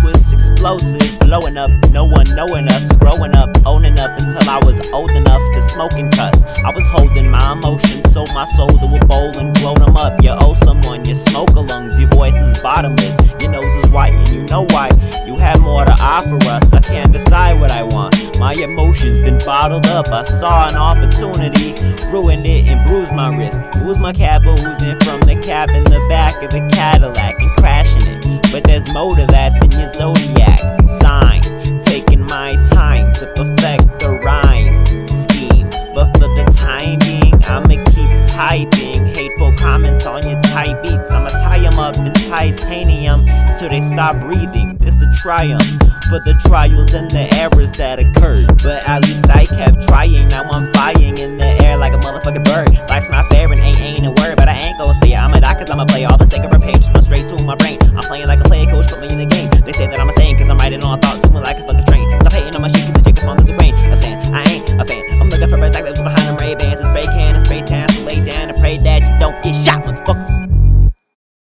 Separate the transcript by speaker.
Speaker 1: twist, explosive, blowing up. No one knowing us, growing up, owning up until I was old enough to smoke and cuss. I was holding my emotions, so my soul to a bowl and blow them up. You owe someone your smoker lungs, your voice is bottomless, your nose is white, and you know why. You have more to offer us. I can't decide what I want. My emotions been bottled up. I saw an opportunity, ruined it and bruised my wrist. Oozma Kappa oozing from the cab in the back of the Cadillac? To that than your zodiac sign. Taking my time to perfect the rhyme scheme. But for the time being, I'ma keep typing hateful comments on your type beats. I'ma tie them up in titanium till they stop breathing. It's a triumph for the trials and the errors that occurred. But at least I kept trying. Now I'm flying in the air like a motherfucking bird. Life's not fair and ain't ain't a word, but I ain't gonna say it. I'm a doc cause I'ma play all the sake that I'm a saying cause I'm writing all thoughts, zooming like a fucking train. Stop hating on my shit cause it takes a small little brain. I'm saying I ain't a fan. I'm looking for exactly what's behind them Ray Bans. A spray can, a spray tan, so lay down and pray that you don't get shot, motherfucker.